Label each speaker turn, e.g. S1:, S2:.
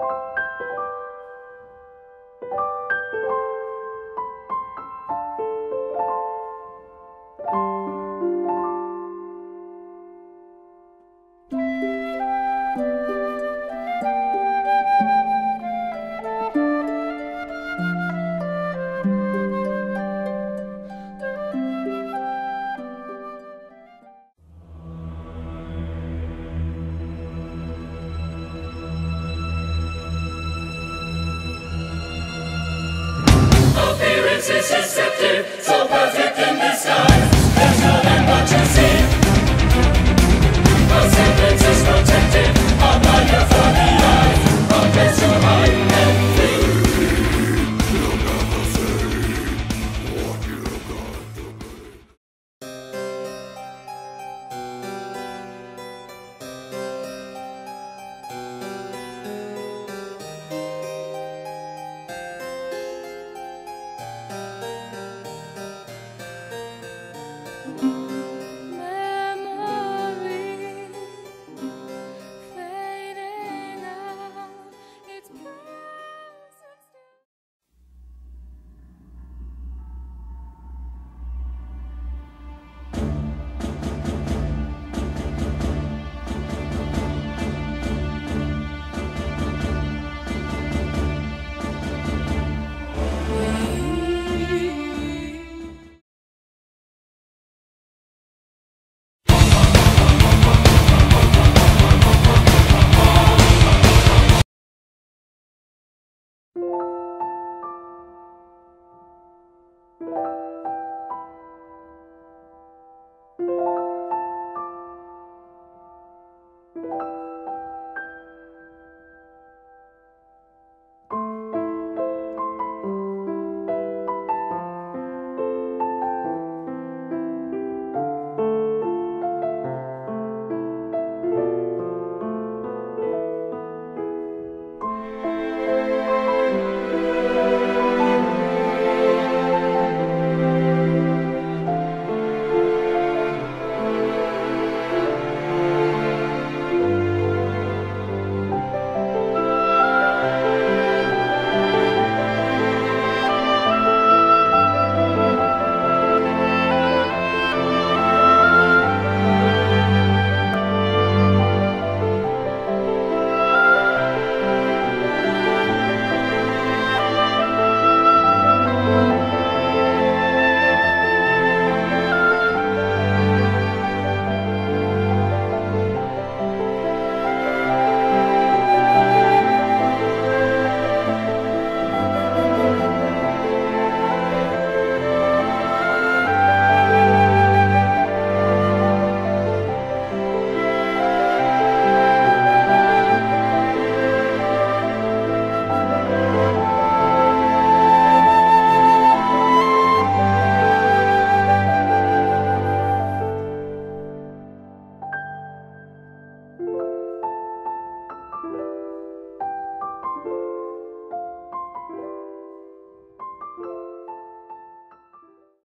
S1: Appearances is deceptive, so